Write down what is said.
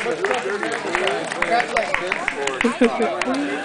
Congratulations.